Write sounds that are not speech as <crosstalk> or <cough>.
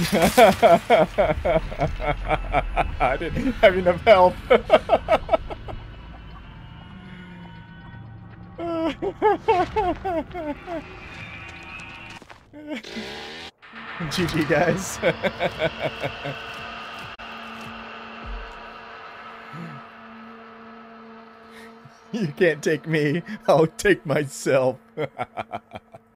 <laughs> I didn't have enough help. <laughs> GG, guys. <laughs> you can't take me. I'll take myself.